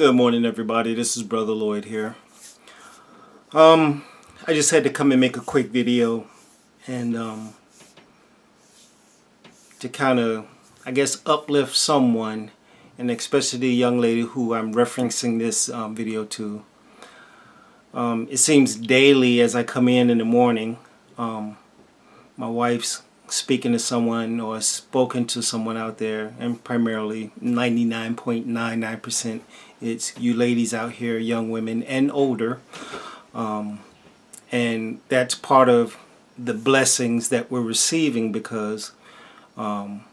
Good morning, everybody. This is Brother Lloyd here. Um, I just had to come and make a quick video and um, to kind of, I guess, uplift someone, and especially the young lady who I'm referencing this um, video to. Um, it seems daily as I come in in the morning, um, my wife's speaking to someone or spoken to someone out there, and primarily 99.99% it's you ladies out here, young women and older. Um, and that's part of the blessings that we're receiving because um,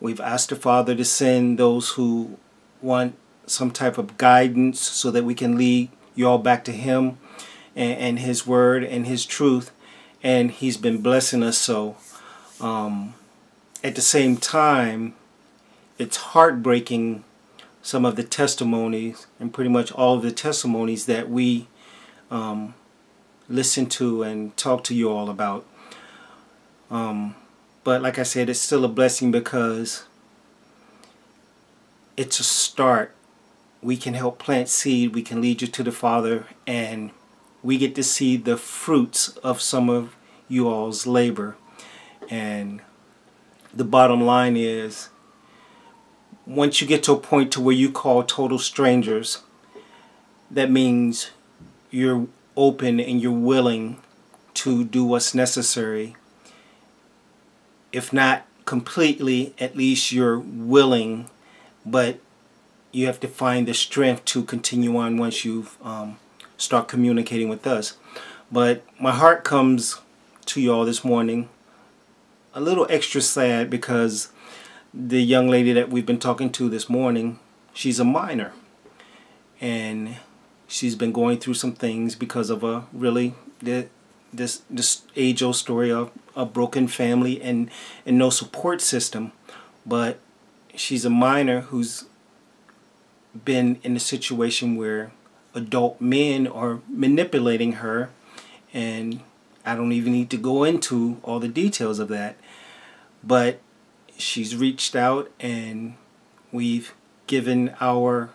we've asked the Father to send those who want some type of guidance so that we can lead you all back to Him and, and His Word and His truth. And He's been blessing us so. Um, at the same time, it's heartbreaking some of the testimonies and pretty much all of the testimonies that we um, listen to and talk to you all about. Um, but like I said, it's still a blessing because it's a start. We can help plant seed. We can lead you to the Father, and we get to see the fruits of some of you all's labor. And the bottom line is once you get to a point to where you call total strangers, that means you're open and you're willing to do what's necessary. If not completely, at least you're willing, but you have to find the strength to continue on once you um, start communicating with us. But my heart comes to you all this morning a little extra sad because the young lady that we've been talking to this morning, she's a minor. And she's been going through some things because of a really this this age old story of a broken family and and no support system. But she's a minor who's been in a situation where adult men are manipulating her and I don't even need to go into all the details of that. But she's reached out and we've given our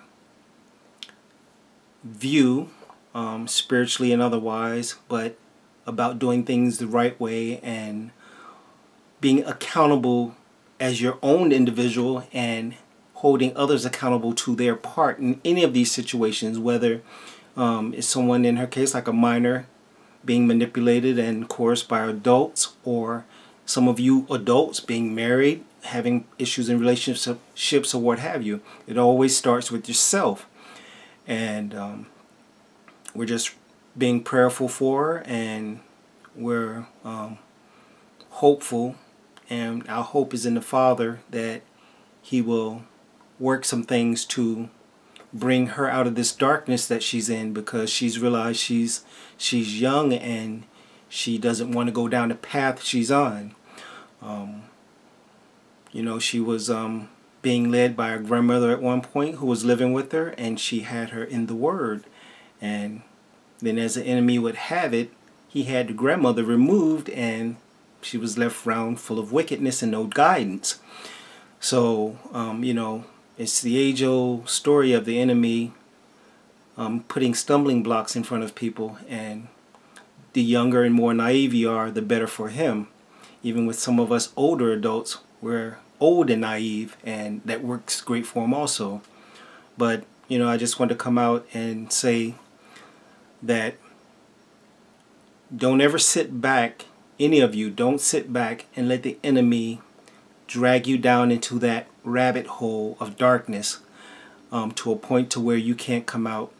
view, um, spiritually and otherwise, but about doing things the right way and being accountable as your own individual and holding others accountable to their part in any of these situations, whether um, it's someone in her case like a minor being manipulated and coerced by adults or some of you adults being married having issues in relationships or what have you. It always starts with yourself. And um, we're just being prayerful for and we're um, hopeful. And our hope is in the father that he will work some things to bring her out of this darkness that she's in because she's realized she's she's young and she doesn't want to go down the path she's on. Um, you know, she was um, being led by her grandmother at one point who was living with her and she had her in the Word. And then as the enemy would have it, he had the grandmother removed and she was left round full of wickedness and no guidance. So, um, you know, it's the age-old story of the enemy um, putting stumbling blocks in front of people, and the younger and more naive you are, the better for him. Even with some of us older adults, we're old and naive, and that works great for him also. But, you know, I just want to come out and say that don't ever sit back, any of you, don't sit back and let the enemy drag you down into that rabbit hole of darkness um, to a point to where you can't come out.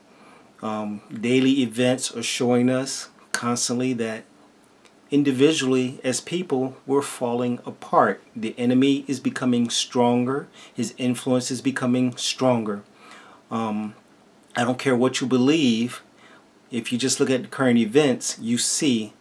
Um, daily events are showing us constantly that individually as people we're falling apart. The enemy is becoming stronger. His influence is becoming stronger. Um, I don't care what you believe. If you just look at the current events you see.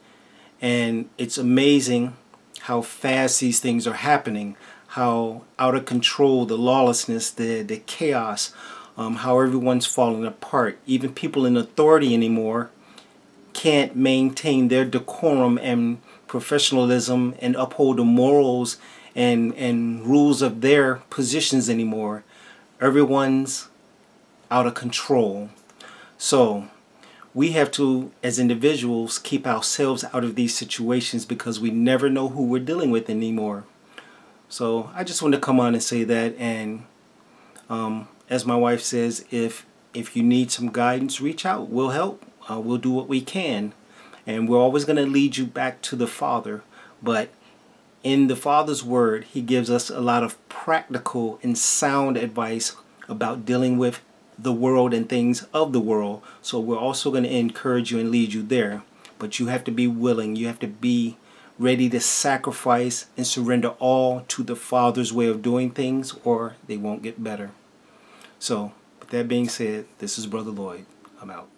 And it's amazing how fast these things are happening, how out of control the lawlessness, the, the chaos, um, how everyone's falling apart. Even people in authority anymore can't maintain their decorum and professionalism and uphold the morals and, and rules of their positions anymore. Everyone's out of control. So we have to, as individuals, keep ourselves out of these situations because we never know who we're dealing with anymore. So I just want to come on and say that. And um, as my wife says, if if you need some guidance, reach out. We'll help. Uh, we'll do what we can, and we're always going to lead you back to the Father. But in the Father's Word, He gives us a lot of practical and sound advice about dealing with the world and things of the world. So we're also going to encourage you and lead you there. But you have to be willing. You have to be ready to sacrifice and surrender all to the Father's way of doing things, or they won't get better. So, with that being said, this is Brother Lloyd. I'm out.